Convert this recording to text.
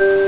you